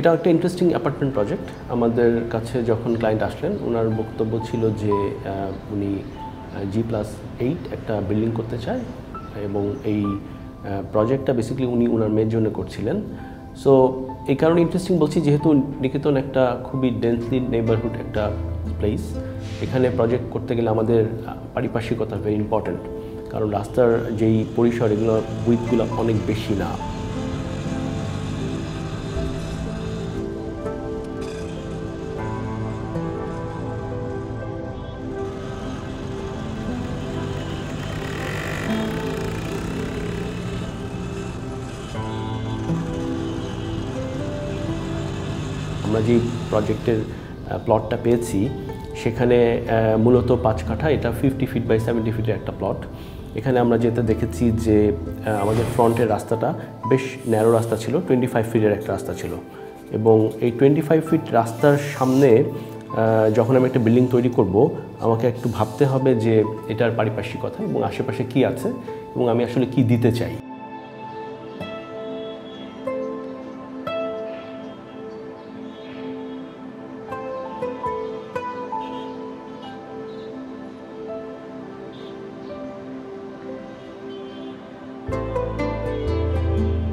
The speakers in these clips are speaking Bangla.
এটা একটা ইন্টারেস্টিং অ্যাপার্টমেন্ট প্রজেক্ট আমাদের কাছে যখন ক্লায়েন্ট আসলেন ওনার বক্তব্য ছিল যে উনি জি প্লাস এইট একটা বিল্ডিং করতে চায় এবং এই প্রজেক্টটা বেসিক্যালি উনি ওনার মেয়ের জন্য করছিলেন। সো এই কারণে ইন্টারেস্টিং বলছি, যেহেতু নিকেতন একটা খুবই ডেন্সলি নেবারহুড একটা প্লেস এখানে প্রজেক্ট করতে গেলে আমাদের পারিপার্শ্বিকতা ভেরি ইম্পর্ট্যান্ট কারণ রাস্তার যেই পরিসর, এগুলো উইথগুলো অনেক বেশি না। আমরা যে প্রজেক্টের প্লটটা পেয়েছি, সেখানে মূলত পাঁচ কাঠা, এটা ফিফটি ফিট বাই সেভেন্টি ফিটের একটা প্লট এখানে আমরা যেটা দেখেছি যে আমাদের ফ্রন্টের রাস্তাটা বেশ ন্যারো রাস্তা ছিল টোয়েন্টি ফাইভ ফিটের একটা রাস্তা ছিল। এবং এই টোয়েন্টি ফাইভ ফিট রাস্তার সামনে যখন আমি একটা বিল্ডিং তৈরি করব, আমাকে একটু ভাবতে হবে যে, এটার পারিপার্শ্বিকতা এবং আশেপাশে কি আছে এবং আমি আসলে কি দিতে চাই।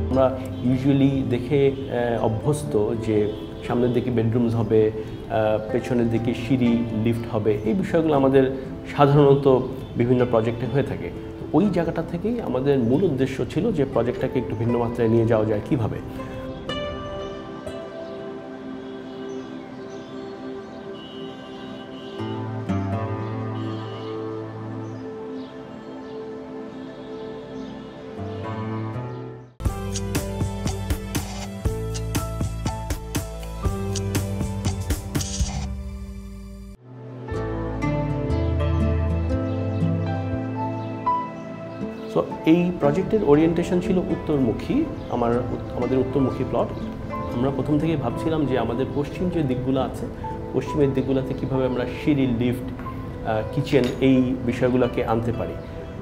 আমরা ইউজুয়ালি দেখে অভ্যস্ত যে সামনের দিকে বেডরুমস হবে পেছনের দিকে সিঁড়ি লিফট হবে, এই বিষয়গুলো আমাদের সাধারণত বিভিন্ন প্রজেক্টে হয়ে থাকে। ওই জায়গাটা থেকেই আমাদের মূল উদ্দেশ্য ছিল যে প্রজেক্টটাকে একটু ভিন্ন মাত্রায় নিয়ে যাওয়া যায়। কীভাবে? এই প্রজেক্টের ওরিয়েন্টেশন ছিল উত্তরমুখী, আমার আমাদের উত্তরমুখী প্লট আমরা প্রথম থেকে ভাবছিলাম যে আমাদের পশ্চিম যে দিকগুলো আছে, পশ্চিমের দিকগুলোতে কীভাবে আমরা সিঁড়ি লিফট কিচেন এই বিষয়গুলোকে আনতে পারি।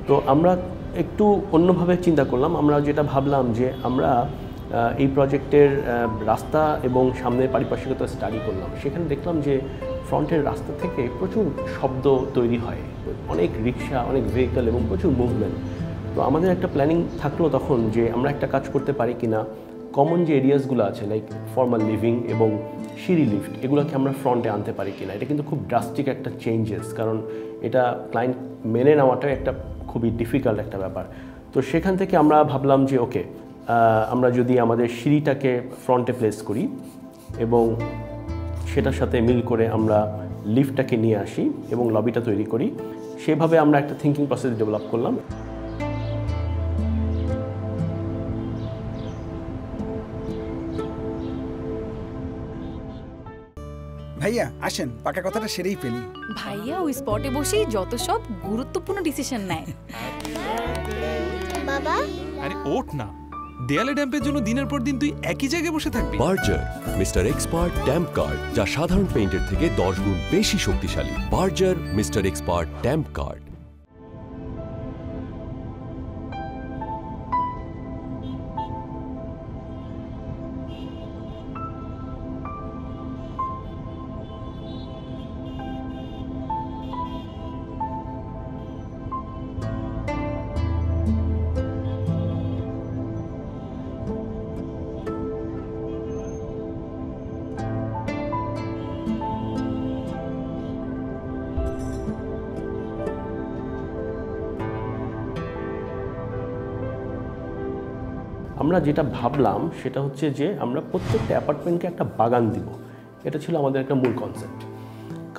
তো আমরা একটু অন্যভাবে চিন্তা করলাম। আমরা যেটা ভাবলাম যে আমরা এই প্রজেক্টের রাস্তা এবং সামনের পারিপার্শ্বিকতা স্টাডি করলাম। সেখানে দেখলাম যে ফ্রন্টের রাস্তা থেকে প্রচুর শব্দ তৈরি হয়। অনেক রিক্সা, অনেক ভেহিকল এবং প্রচুর মুভমেন্ট তো আমাদের একটা প্ল্যানিং থাকল তখন যে আমরা একটা কাজ করতে পারি কিনা। কমন যে এরিয়াসগুলো আছে লাইক ফর্মাল লিভিং এবং সিঁড়ি লিফট এগুলোকে আমরা ফ্রন্টে আনতে পারি কিনা। এটা কিন্তু খুব ড্রাস্টিক একটা চেঞ্জেস কারণ এটা ক্লায়েন্ট মেনে নেওয়াটা একটা খুবই ডিফিকাল্ট একটা ব্যাপার। তো সেখান থেকে আমরা ভাবলাম যে ওকে আমরা যদি আমাদের সিঁড়িটাকে ফ্রন্টে প্লেস করি এবং সেটার সাথে মিল করে আমরা লিফটটাকে নিয়ে আসি এবং লবিটা তৈরি করি, সেভাবে আমরা একটা থিঙ্কিং প্রসেস ডেভেলপ করলাম। ভাইয়া আসেন পাকা কথাটা সেরেই ফেলি। ভাইয়া ওই স্পটে বসেই যত সব গুরুত্বপূর্ণ ডিসিশন নেয়। বাবা? আরে ওঠ না। দেয়ালে ড্যাম্পের জন্য দিনের পর দিন তুই একই জায়গায় বসে থাকবি। Berger mister expert damp guard যা সাধারণ পেইন্টের থেকে দশ গুণ বেশি শক্তিশালী। Berger mister expert damp guard আমরা যেটা ভাবলাম সেটা হচ্ছে যে আমরা প্রত্যেকটা অ্যাপার্টমেন্টকে একটা বাগান দিব। এটা ছিল আমাদের একটা মূল কনসেপ্ট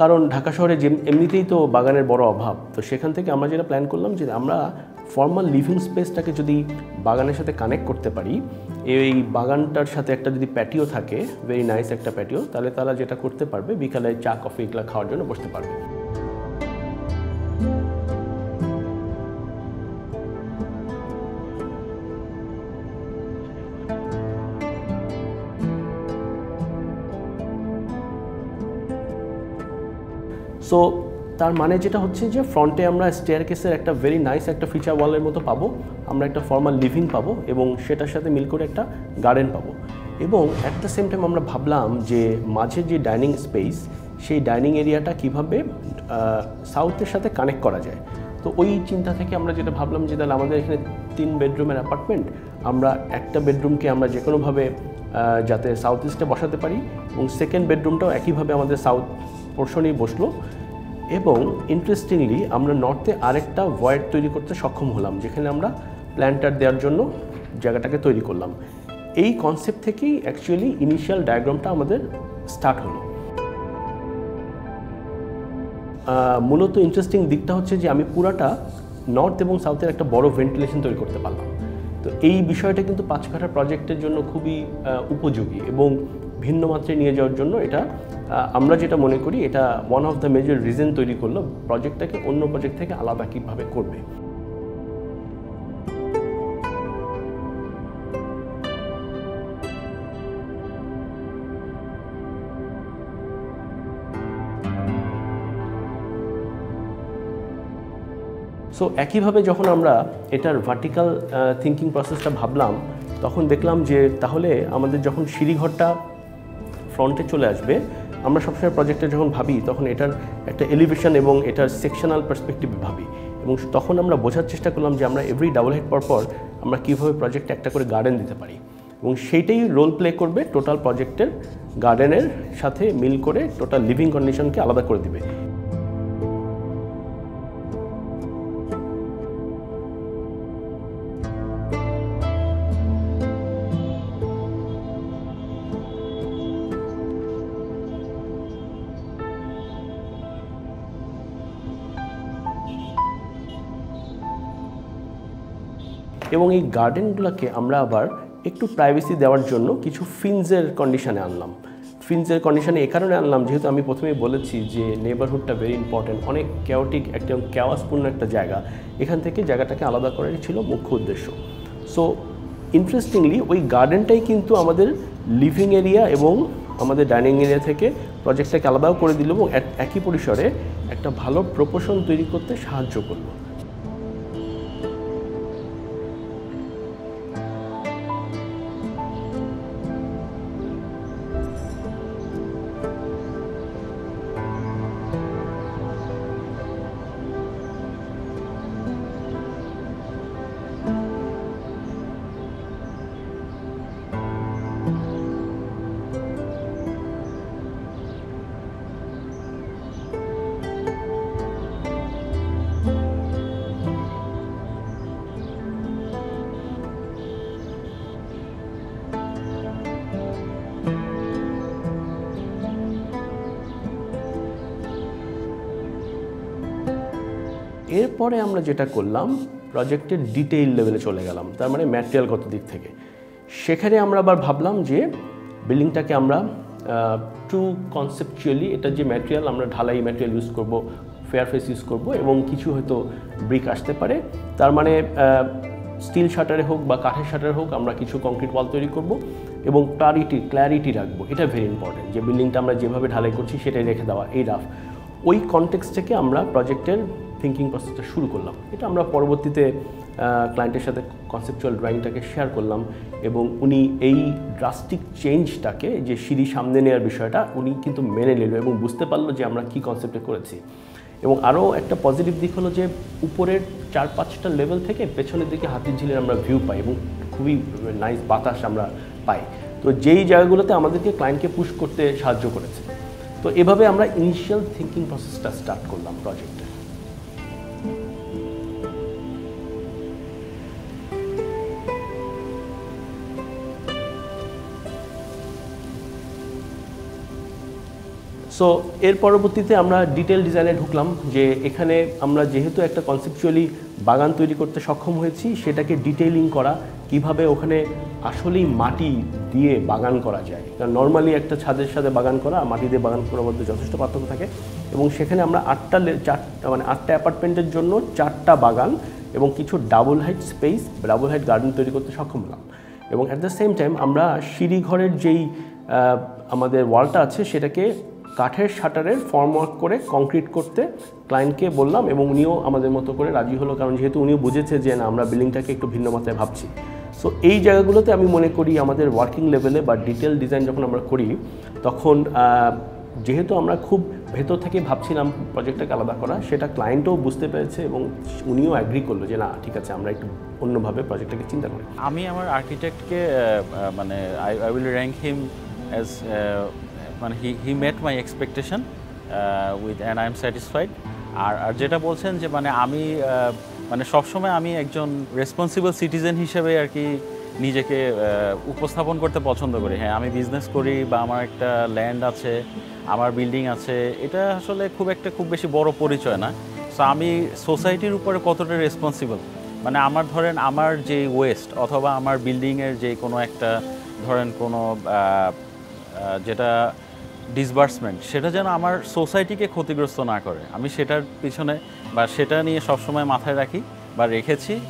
কারণ ঢাকা শহরে যে এমনিতেই তো বাগানের বড় অভাব, তো সেখান থেকে আমরা যেটা প্ল্যান করলাম যে আমরা ফর্মাল লিভিং স্পেসটাকে যদি বাগানের সাথে কানেক্ট করতে পারি, এই বাগানটার সাথে একটা যদি প্যাটিও থাকে ভেরি নাইস একটা প্যাটিও তাহলে তারা যেটা করতে পারবে, বিকালে চা কফি এগুলো খাওয়ার জন্য বসতে পারবে। সো তার মানে যেটা হচ্ছে যে ফ্রন্টে আমরা স্টেয়ার কেসের একটা ভেরি নাইস একটা ফিচার ওয়ালের মতো পাবো। আমরা একটা ফর্মাল লিভিং পাবো এবং সেটার সাথে মিল করে একটা গার্ডেন পাবো। এবং অ্যাট দ্য সেম টাইম আমরা ভাবলাম যে মাঝে যে ডাইনিং স্পেস সেই ডাইনিং এরিয়াটা কীভাবে সাউথের সাথে কানেক্ট করা যায়। তো ওই চিন্তা থেকে আমরা যেটা ভাবলাম যে তাহলে আমাদের এখানে তিন বেডরুমের অ্যাপার্টমেন্ট আমরা একটা বেডরুমকে আমরা যে কোনোভাবে যাতে সাউথ ইস্টে বসাতে পারি এবং সেকেন্ড বেডরুমটাও একইভাবে আমাদের সাউথ পোর্শনেই বসল। এবং ইন্টারেস্টিংলি আমরা নর্থে আরেকটা ভয়েড তৈরি করতে সক্ষম হলাম, যেখানে আমরা প্ল্যান্টার দেওয়ার জন্য জায়গাটাকে তৈরি করলাম। এই কনসেপ্ট থেকেই অ্যাকচুয়ালি ইনিশিয়াল ডায়াগ্রামটা আমাদের স্টার্ট হলো। মূলত ইন্টারেস্টিং দিকটা হচ্ছে যে আমি পুরাটা নর্থ এবং সাউথের একটা বড় ভেন্টিলেশন তৈরি করতে পারলাম। তো এই বিষয়টা কিন্তু পাঁচ কাঠা প্রজেক্টের জন্য খুবই উপযোগী এবং ভিন্ন মাত্রায় নিয়ে যাওয়ার জন্য এটা আমরা যেটা মনে করি, এটা one of the major reason তৈরি করল প্রজেক্টটাকে অন্য প্রজেক্ট থেকে আলাদা কীভাবে করবে। সো একইভাবে যখন আমরা এটার ভার্টিক্যাল থিঙ্কিং প্রসেসটা ভাবলাম, তখন দেখলাম যে তাহলে আমাদের যখন সিঁড়িঘরটা ফ্রন্টে চলে আসবে আমরা সবসময় প্রজেক্টে যখন ভাবি, তখন এটার একটা এলিভেশন এবং এটার সেকশনাল পার্সপেক্টিভ ভাবি। এবং তখন আমরা বোঝার চেষ্টা করলাম যে আমরা এভরি ডাবল হেড পর পর আমরা কীভাবে প্রজেক্টে একটা করে গার্ডেন দিতে পারি। এবং সেইটাই রোল প্লে করবে টোটাল প্রজেক্টের গার্ডেনের সাথে মিল করে টোটাল লিভিং কন্ডিশনকে আলাদা করে দিবে। এবং এই গার্ডেনগুলোকে আমরা আবার একটু প্রাইভেসি দেওয়ার জন্য কিছু ফিনজের কন্ডিশনে আনলাম। ফিনজের কন্ডিশনে এ কারণে আনলাম, যেহেতু আমি প্রথমেই বলেছি যে নেবারহুডটা ভেরি ইম্পর্ট্যান্ট অনেক ক্যাওটিক একটা ক্যাওয়াসপূর্ণ একটা জায়গা। এখান থেকে জায়গাটাকে আলাদা করারই ছিল মুখ্য উদ্দেশ্য। সো ইন্টারেস্টিংলি ওই গার্ডেনটাই কিন্তু আমাদের লিভিং এরিয়া এবং আমাদের ডাইনিং এরিয়া থেকে প্রজেক্টটাকে আলাদাও করে দিল এবং এক- একই পরিসরে একটা ভালো প্রপোশন তৈরি করতে সাহায্য করল। এরপরে আমরা যেটা করলাম প্রজেক্টের ডিটেইল লেভেলে চলে গেলাম, তার মানে ম্যাটেরিয়ালগত দিক থেকে। সেখানে আমরা আবার ভাবলাম যে বিল্ডিংটাকে আমরা টু কনসেপচুয়ালি এটা যে ম্যাটেরিয়াল আমরা ঢালাই ম্যাটেরিয়াল ইউজ করব ফেয়ার ফেস ইউজ করব এবং কিছু হয়তো ব্রিক আসতে পারে, তার মানে স্টিল শাটারে হোক বা কাঠের শাটারে হোক আমরা কিছু কংক্রিট ওয়াল তৈরি করব এবং ক্লারিটি ক্ল্যারিটি রাখব। এটা ভেরি ইম্পর্টেন্ট যে বিল্ডিংটা আমরা যেভাবে ঢালাই করছি সেটাই রেখে দেওয়া, এই রাফ ওই কনটেক্সট থেকে আমরা প্রজেক্টের থিঙ্কিং প্রসেসটা শুরু করলাম। এটা আমরা পরবর্তীতে ক্লায়েন্টের সাথে কনসেপচুয়াল ড্রয়িংটাকে শেয়ার করলাম এবং উনি এই ড্রাস্টিক চেঞ্জটাকে যে সিঁড়ি সামনে নেওয়ার বিষয়টা, উনি কিন্তু মেনে নিল এবং বুঝতে পারল যে আমরা কী কনসেপ্টে করেছি। এবং আরও একটা পজিটিভ দিক হলো যে, উপরের চার পাঁচটা লেভেল থেকে পেছনের দিকে হাতির ঝিলের আমরা ভিউ পাই এবং খুবই নাইস বাতাস আমরা পাই। তো যেই জায়গাগুলোতে আমাদেরকে ক্লায়েন্টকে পুশ করতে সাহায্য করেছে। তো এভাবে আমরা ইনিশিয়াল থিঙ্কিং প্রসেসটা স্টার্ট করলাম প্রজেক্টে সো এর পরবর্তীতে আমরা ডিটেল ডিজাইনে ঢুকলাম যে এখানে আমরা যেহেতু একটা কনসেপচুয়ালি বাগান তৈরি করতে সক্ষম হয়েছি, সেটাকে ডিটেইলিং করা কীভাবে ওখানে আসলেই মাটি দিয়ে বাগান করা যায়। কারণ নর্মালি একটা ছাদের সাথে বাগান করা, মাটি দিয়ে বাগান করার মধ্যে যথেষ্ট পার্থক্য থাকে এবং সেখানে আমরা আটটা চারটা মানে আটটা অ্যাপার্টমেন্টের জন্য চারটা বাগান এবং কিছু double height space double height garden তৈরি করতে সক্ষম হলাম। এবং অ্যাট দ্য সেম টাইম আমরা সিঁড়িঘরের যেই আমাদের ওয়ালটা আছে সেটাকে কাঠের শাটারের ফর্ম ওয়ার্ক করে কংক্রিট করতে ক্লায়েন্টকে বললাম এবং উনিও আমাদের মতো করে রাজি হলো। কারণ যেহেতু উনিও বুঝেছে যে না, আমরা বিল্ডিংটাকে একটু ভিন্ন মাত্রায় ভাবছি। সো এই জায়গাগুলোতে আমি মনে করি আমাদের ওয়ার্কিং লেভেলে বা ডিটেল ডিজাইন যখন আমরা করি, তখন যেহেতু আমরা খুব ভেতর থেকে ভাবছিলাম প্রজেক্টটাকে আলাদা করা, সেটা ক্লায়েন্টও বুঝতে পেরেছে এবং উনিও অ্যাগ্রি করল যে, না, ঠিক আছে, আমরা একটু অন্যভাবে প্রজেক্টটাকে চিন্তা করি। আমি আমার আর্কিটেক্টকে মানে I I will rank him as মানে he he met my expectation with and I am satisfied আর আর যেটা বলছেন যে মানে আমি মানে সবসময় আমি একজন রেসপন্সিবল সিটিজেন হিসেবে আর কি নিজেকে উপস্থাপন করতে পছন্দ করি। হ্যাঁ আমি বিজনেস করি বা আমার একটা ল্যান্ড আছে, আমার বিল্ডিং আছে, এটা আসলে খুব একটা খুব বেশি বড় পরিচয় না। সো আমি সোসাইটির উপরে কতটা রেসপন্সিবল মানে আমার ধরেন আমার যে ওয়েস্ট অথবা আমার বিল্ডিংয়ের যে কোনো একটা, ধরেন কোনো যেটা ডিসবার্সমেন্ট সেটা যেন আমার সোসাইটিকে ক্ষতিগ্রস্ত না করে। আমি সেটার পিছনে বা সেটা নিয়ে সবসময় মাথায় রাখি বা রেখেছি।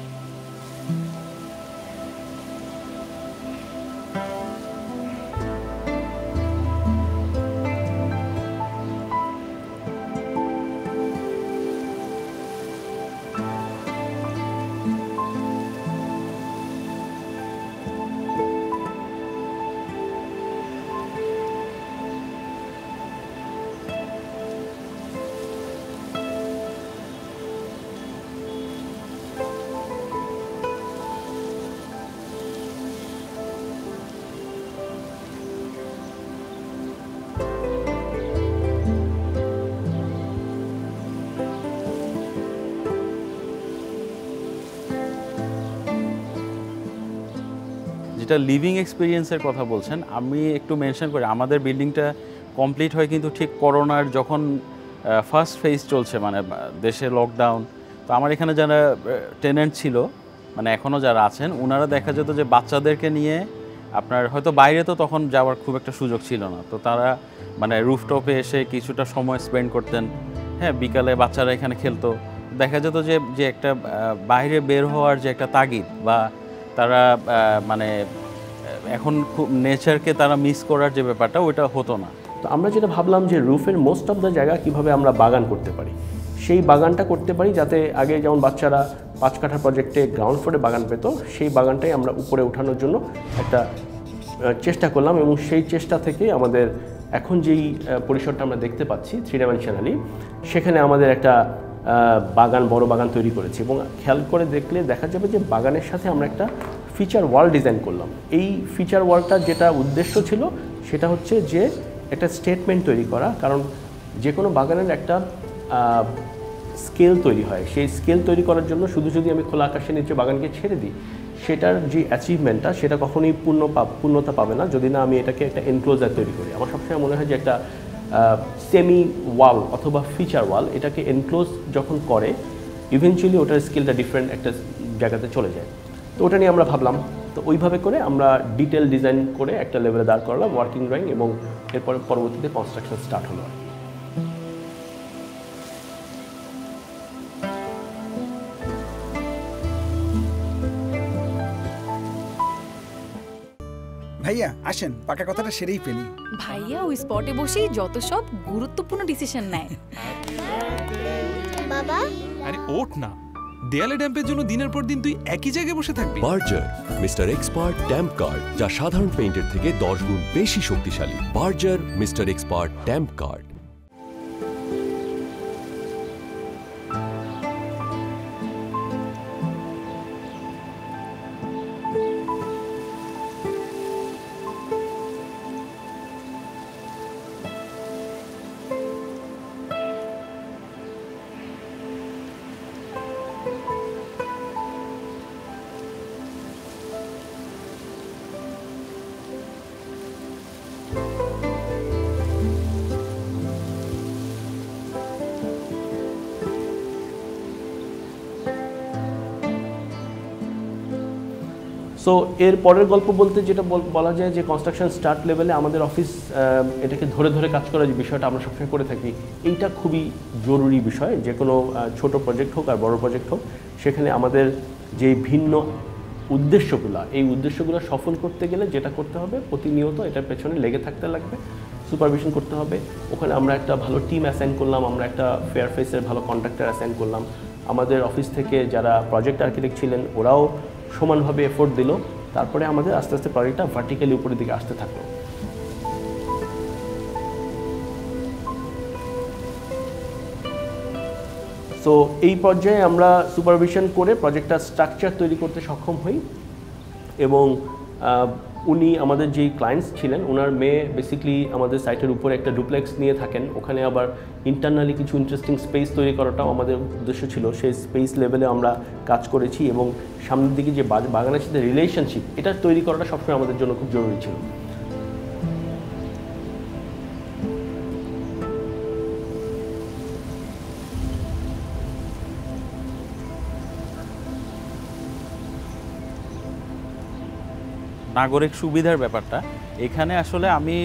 যেটা লিভিং এক্সপিরিয়েন্সের কথা বলছেন, আমি একটু মেনশন করি, আমাদের বিল্ডিংটা কমপ্লিট হয় কিন্তু ঠিক করোনার যখন ফার্স্ট ফেজ চলছে মানে দেশে লকডাউন তো আমার এখানে যারা টেনেন্ট ছিল মানে এখনও যারা আছেন ওনারা দেখা যেত যে বাচ্চাদেরকে নিয়ে আপনার হয়তো বাইরে তো তখন যাওয়ার খুব একটা সুযোগ ছিল না, তো তারা মানে রুফটপে এসে কিছুটা সময় স্পেন্ড করতেন হ্যাঁ বিকালে বাচ্চারা এখানে খেলতো, দেখা যেত যে যে একটা বাইরে বের হওয়ার যে একটা তাগিদ বা তারা মানে এখন খুব নেচারকে তারা মিস করার যে ব্যাপারটা, ওইটা হতো না। তো আমরা যেটা ভাবলাম যে রুফের মোস্ট অফ দ্য জায়গা কীভাবে আমরা বাগান করতে পারি, সেই বাগানটা করতে পারি যাতে আগে যেমন বাচ্চারা পাঁচ কাঠা প্রজেক্টে গ্রাউন্ড ফ্লোরে বাগান পেত, সেই বাগানটাই আমরা উপরে ওঠানোর জন্য একটা চেষ্টা করলাম এবং সেই চেষ্টা থেকে আমাদের এখন যেই পরিসরটা আমরা দেখতে পাচ্ছি থ্রি ডাইমেনশনালি সেখানে আমাদের একটা বাগান, বড় বাগান তৈরি করেছি এবং খেয়াল করে দেখলে দেখা যাবে যে বাগানের সাথে আমরা একটা ফিচার ওয়াল ডিজাইন করলাম। এই ফিচার ওয়ালটার যেটা উদ্দেশ্য ছিল সেটা হচ্ছে যে একটা স্টেটমেন্ট তৈরি করা, কারণ যে কোনো বাগানের একটা স্কেল তৈরি হয়। সেই স্কেল তৈরি করার জন্য শুধু যদি আমি খোলা আকাশের নিচে বাগানকে ছেড়ে দিই, সেটার যে অ্যাচিভমেন্টটা সেটা কখনোই পূর্ণ পূর্ণতা পাবে না যদি না আমি এটাকে একটা এনক্লোজার তৈরি করি। আমার সবসময় মনে হয় যে একটা সেমি ওয়াল অথবা ফিচার ওয়াল এটাকে এনক্লোজ যখন করে ইভেনচুয়ালি ওটার স্কেলটা ডিফারেন্ট একটা জায়গাতে চলে যায়। তো ওটা নিয়ে আমরা ভাবলাম, তো ওইভাবে করে আমরা ডিটেল ডিজাইন করে একটা লেভেলে দাঁড় করালাম ওয়ার্কিং ড্রয়িং এবং এরপর পরবর্তীতে কনস্ট্রাকশন স্টার্ট হলো ভাইয়া আসেন পাকা কথাটা সেরেই ফেলি। ভাইয়া ওই স্পটে বসেই যত সব গুরুত্বপূর্ণ ডিসিশন নেয়। বাবা? আরে ওঠ না। দেয়ালে ড্যাম্পের জন্য দিনের পর দিন তুই একই জায়গায় বসে থাকবি। Berger mister expert damp guard যা সাধারণ পেইন্টের থেকে দশ গুণ বেশি শক্তিশালী। Berger mister expert damp guard so এর পরের গল্প বলতে যেটা বল- যায় যে কনস্ট্রাকশন স্টার্ট লেভেলে আমাদের অফিস এটাকে ধরে ধরে কাজ করার যে বিষয়টা আমরা সবসময় করে থাকি, এইটা খুবই জরুরি বিষয়। যে কোনো ছোট প্রজেক্ট হোক আর বড় প্রজেক্ট হোক, সেখানে আমাদের যে ভিন্ন উদ্দেশ্যগুলো, এই উদ্দেশ্যগুলো সফল করতে গেলে যেটা করতে হবে, প্রতিনিয়ত এটার পেছনে লেগে থাকতে লাগবে সুপারভিশন করতে হবে। ওখানে আমরা একটা ভালো টিম অ্যাসাইন করলাম, আমরা একটা ফেয়ার ফেসের ভালো কন্ট্রাক্টর অ্যাসাইন করলাম। আমাদের অফিস থেকে যারা প্রজেক্ট আর্কিটেক্ট ছিলেন, ওরাও সমানভাবে এফোর্ট দিল, তারপরে আমাদের আস্তে আস্তে প্রজেক্টটা ভার্টিক্যালি উপরের দিকে আসতে থাকল। সো এই পর্যায়ে আমরা সুপারভিশন করে প্রজেক্টটার স্ট্রাকচার তৈরি করতে সক্ষম হই এবং উনি আমাদের যেই ক্লায়েন্টস ছিলেন ওনার মেয়ে বেসিক্যালি আমাদের সাইটের উপরে একটা ডুপ্লেক্স নিয়ে থাকেন। ওখানে আবার ইন্টারনালি কিছু ইন্টারেস্টিং স্পেস তৈরি করাটাও আমাদের উদ্দেশ্য ছিল। সেই স্পেস লেভেলে আমরা কাজ করেছি এবং সামনের দিকে যে বাগ- বাগানের সাথে রিলেশনশিপ এটা তৈরি করাটা সবসময় আমাদের জন্য খুব জরুরি ছিল। নাগরিক সুবিধার ব্যাপারটা। এখানে আসলে আমি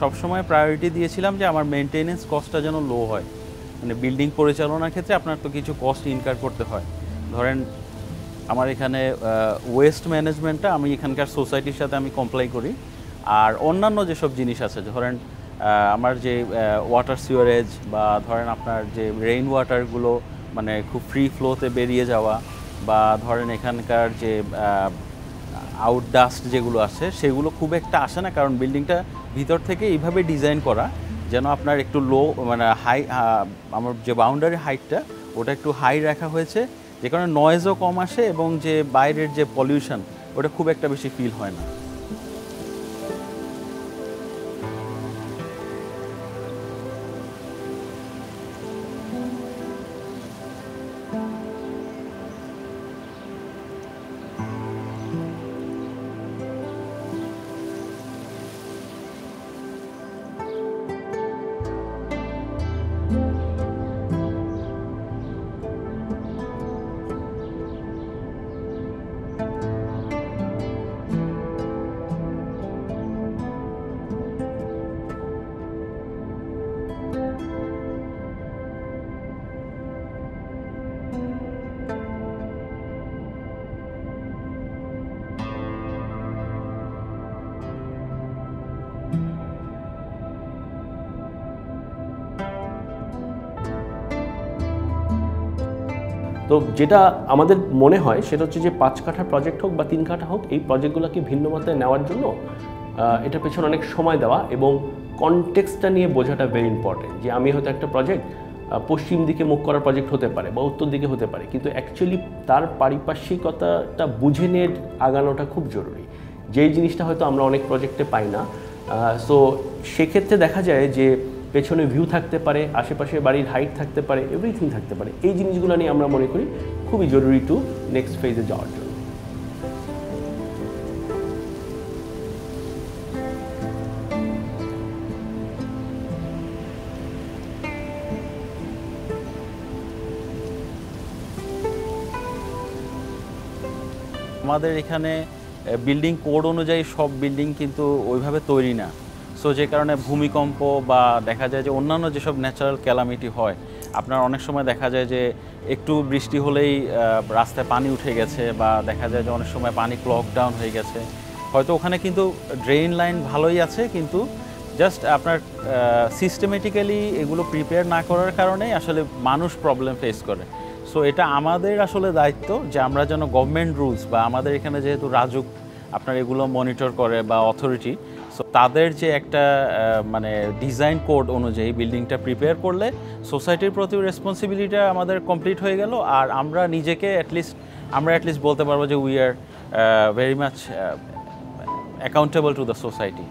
সবসময় প্রায়োরিটি দিয়েছিলাম যে আমার মেনটেনেন্স কস্টটা যেন লো হয়। মানে বিল্ডিং পরিচালনার ক্ষেত্রে আপনার তো কিছু কস্ট ইনকার করতে হয়। ধরেন, আমার এখানে ওয়েস্ট ম্যানেজমেন্টটা আমি এখানকার সোসাইটির সাথে আমি কমপ্লাই করি। আর অন্যান্য যেসব জিনিস আছে, ধরেন আমার যে ওয়াটার সিওরেজ বা ধরেন আপনার যে রেইন ওয়াটারগুলো মানে খুব ফ্রি ফ্লোতে বেরিয়ে যাওয়া বা ধরেন এখানকার যে আহ, আউটডাস্ট যেগুলো আছে সেগুলো খুব একটা আসে না কারণ বিল্ডিংটা ভিতর থেকে এইভাবে ডিজাইন করা যেন আপনার একটু লো মানে হাই আমার যে বাউন্ডারি হাইটটা ওটা একটু হাই রাখা হয়েছে যে কারণে নয়েজও কম আসে এবং যে বাইরের যে পলিউশন ওটা খুব একটা বেশি ফিল হয় না। তো যেটা আমাদের মনে হয় সেটা হচ্ছে যে পাঁচ কাঠা প্রজেক্ট হোক বা তিন কাঠা হোক, এই প্রজেক্টগুলোকে ভিন্ন মাত্রায় নেওয়ার জন্য এটার পেছনে অনেক সময় দেওয়া এবং কনটেক্সটা নিয়ে বোঝাটা ভেরি ইম্পর্টেন্ট যে আমি হয়তো একটা প্রজেক্ট পশ্চিম দিকে মুখ করার প্রজেক্ট হতে পারে বা উত্তর দিকে হতে পারে, কিন্তু অ্যাকচুয়ালি তার পারিপার্শ্বিকতাটা বুঝে নিয়ে আগানোটা খুব জরুরি। যেই জিনিসটা হয়তো আমরা অনেক প্রজেক্টে পাই না সো সেক্ষেত্রে দেখা যায় যে পেছনে ভিউ থাকতে পারে আশেপাশে বাড়ির হাইট থাকতে পারে এভরিথিং থাকতে পারে। এই জিনিসগুলো নিয়ে আমরা মনে করি খুবই জরুরি টু নেক্সট ফেজে যাওয়ার জন্য। আমাদের এখানে বিল্ডিং কোড অনুযায়ী সব বিল্ডিং কিন্তু ওইভাবে তৈরি না। সো যে কারণে ভূমিকম্প বা দেখা যায় যে অন্যান্য যেসব ন্যাচারাল ক্যালামিটি হয়, আপনার অনেক সময় দেখা যায় যে একটু বৃষ্টি হলেই রাস্তায় পানি উঠে গেছে বা দেখা যায় যে অনেক সময় পানি ক্লক ডাউন হয়ে গেছে। হয়তো ওখানে কিন্তু ড্রেন লাইন ভালোই আছে, কিন্তু জাস্ট আপনার সিস্টেমেটিক্যালি এগুলো প্রিপেয়ার না করার কারণেই আসলে মানুষ প্রবলেম ফেস করে। সো এটা আমাদের আসলে দায়িত্ব যে আমরা যেন গভর্নমেন্ট রুলস বা আমাদের এখানে যেহেতু রাজুক আপনার এগুলো মনিটর করে বা অথরিটি সো তাদের যে একটা মানে ডিজাইন কোড অনুযায়ী বিল্ডিংটা প্রিপেয়ার করলে সোসাইটির প্রতি রেসপন্সিবিলিটিটা আমাদের কমপ্লিট হয়ে গেল। আর আমরা নিজেকে অ্যাটলিস্ট আমরা অ্যাটলিস্ট বলতে পারব যে we are very much accountable to the society